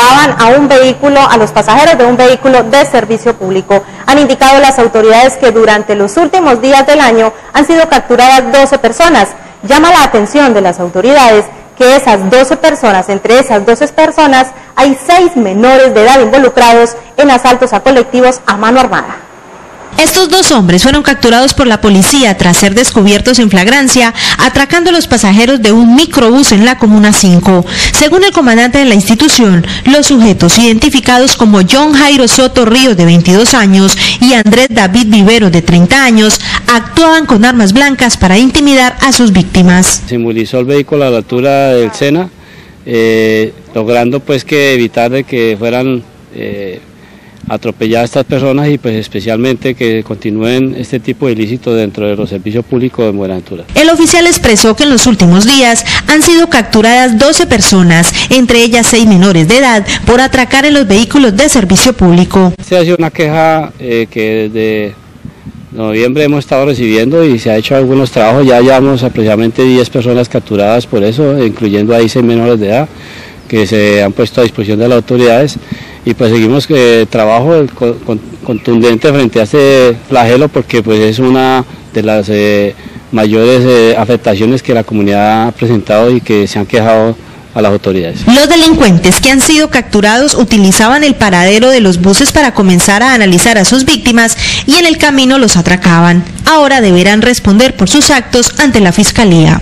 a un vehículo, a los pasajeros de un vehículo de servicio público. Han indicado las autoridades que durante los últimos días del año han sido capturadas 12 personas. Llama la atención de las autoridades que esas 12 personas, entre esas 12 personas, hay 6 menores de edad involucrados en asaltos a colectivos a mano armada. Estos dos hombres fueron capturados por la policía tras ser descubiertos en flagrancia, atracando a los pasajeros de un microbús en la Comuna 5. Según el comandante de la institución, los sujetos identificados como John Jairo Soto Ríos, de 22 años, y Andrés David Vivero, de 30 años, actuaban con armas blancas para intimidar a sus víctimas. Se movilizó el vehículo a la altura del Sena, eh, logrando pues que evitar de que fueran... Eh, atropellar a estas personas y pues especialmente que continúen este tipo de ilícitos dentro de los servicios públicos de Buenaventura. El oficial expresó que en los últimos días han sido capturadas 12 personas, entre ellas 6 menores de edad, por atracar en los vehículos de servicio público. Se ha sido una queja eh, que desde noviembre hemos estado recibiendo y se ha hecho algunos trabajos, ya llevamos aproximadamente 10 personas capturadas por eso, incluyendo ahí 6 menores de edad que se han puesto a disposición de las autoridades y pues seguimos que trabajo contundente frente a este flagelo porque pues es una de las eh, mayores eh, afectaciones que la comunidad ha presentado y que se han quejado a las autoridades. Los delincuentes que han sido capturados utilizaban el paradero de los buses para comenzar a analizar a sus víctimas y en el camino los atracaban. Ahora deberán responder por sus actos ante la Fiscalía.